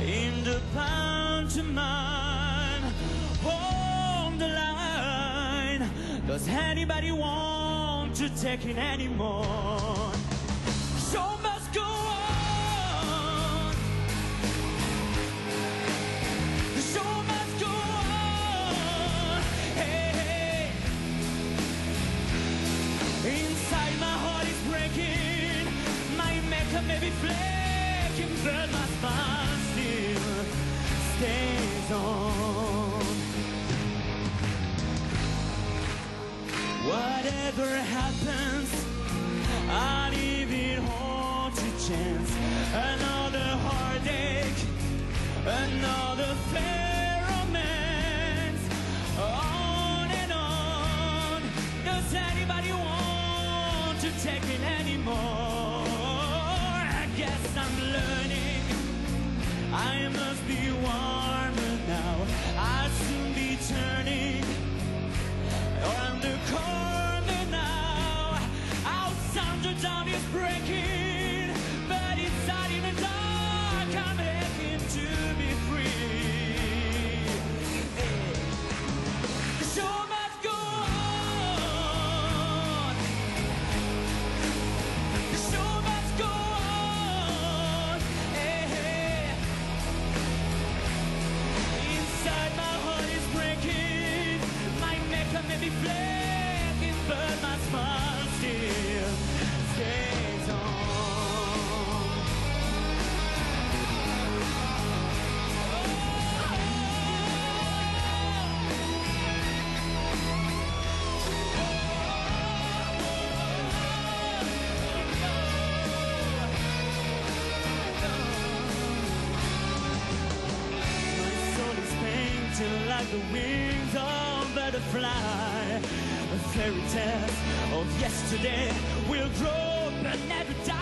in the pantomime. On the line, does anybody want to take it anymore? Show must go on. Show must go on. Inside my heart is breaking. My makeup may be flaking, but my still stays on. Whatever happens, I leave it all to chance. Another heartache, another fair I must be warmer now. I'll soon be turning Like the wings of a butterfly. Fairy tales of yesterday will grow but never die.